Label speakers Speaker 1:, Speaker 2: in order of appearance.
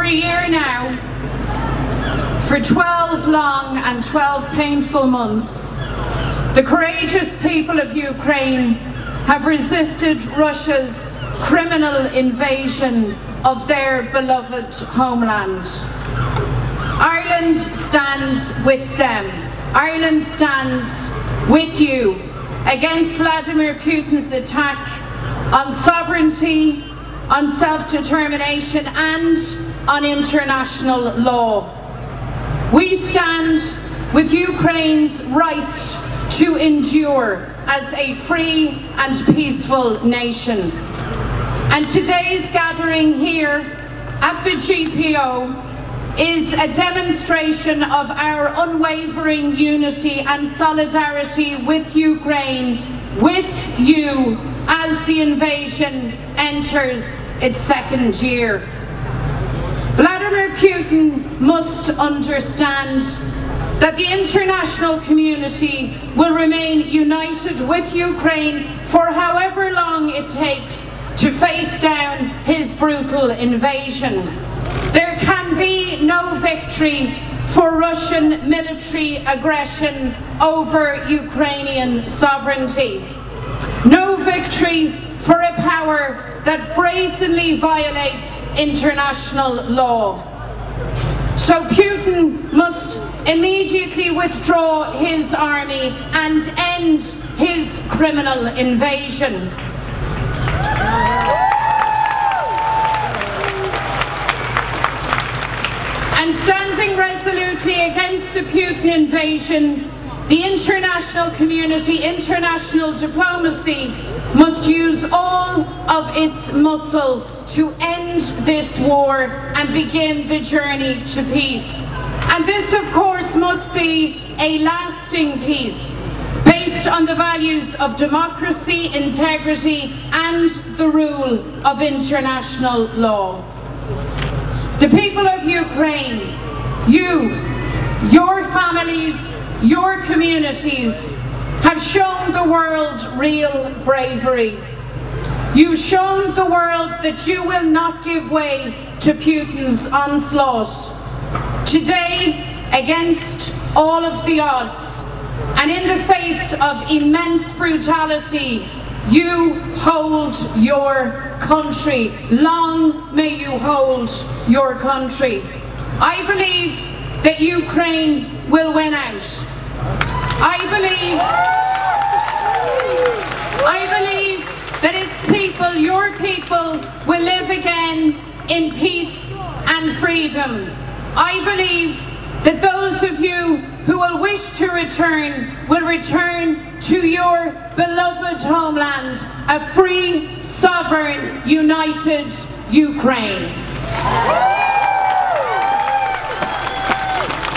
Speaker 1: For a year now, for 12 long and 12 painful months, the courageous people of Ukraine have resisted Russia's criminal invasion of their beloved homeland. Ireland stands with them. Ireland stands with you against Vladimir Putin's attack on sovereignty, on self-determination and on international law. We stand with Ukraine's right to endure as a free and peaceful nation. And today's gathering here at the GPO is a demonstration of our unwavering unity and solidarity with Ukraine, with you, as the invasion enters its second year. Putin must understand that the international community will remain united with Ukraine for however long it takes to face down his brutal invasion. There can be no victory for Russian military aggression over Ukrainian sovereignty. No victory for a power that brazenly violates international law. So Putin must immediately withdraw his army and end his criminal invasion. And standing resolutely against the Putin invasion, the international community, international diplomacy must use all of its muscle to end this war and begin the journey to peace. And this, of course, must be a lasting peace based on the values of democracy, integrity and the rule of international law. The people of Ukraine, you, your families, your communities have shown the world real bravery. You've shown the world that you will not give way to Putin's onslaught. Today, against all of the odds, and in the face of immense brutality, you hold your country. Long may you hold your country. I believe that Ukraine will win out. I believe, I believe that its people, your people, will live again in peace and freedom. I believe that those of you who will wish to return will return to your beloved homeland, a free, sovereign, united Ukraine.